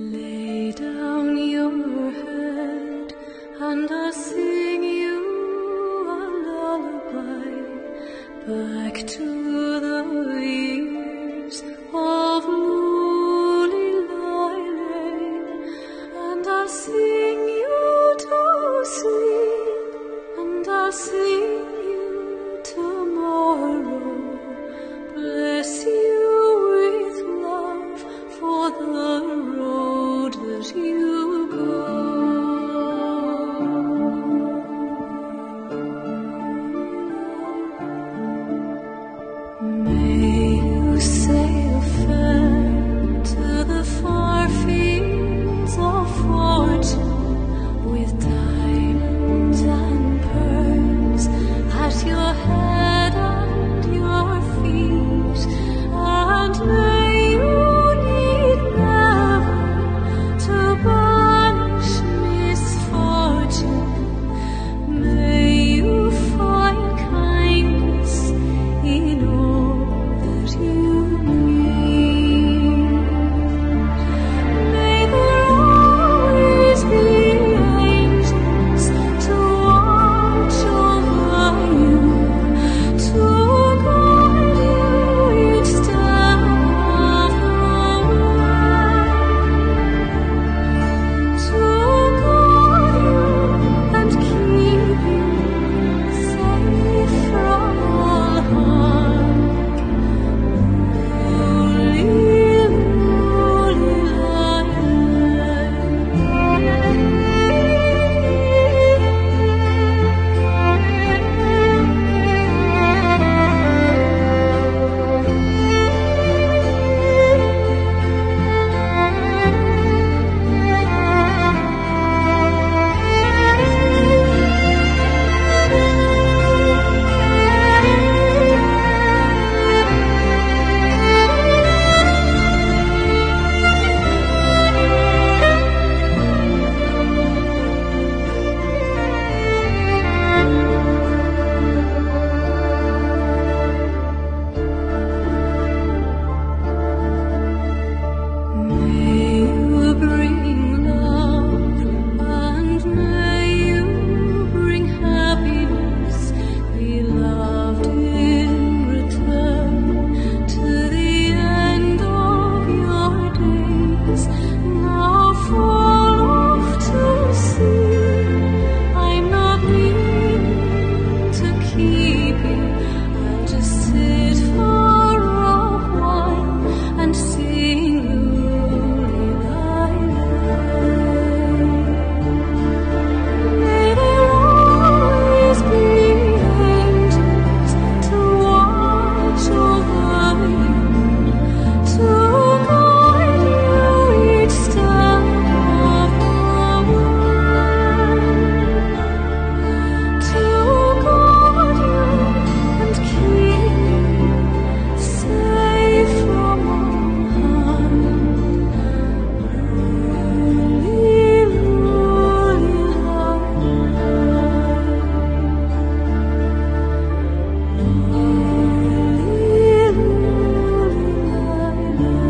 Lay down your head and I'll sing you a lullaby back to the years of and I'll sing you to sleep and I'll sing you tomorrow. Bless you with love for the road would that you go. Thank you.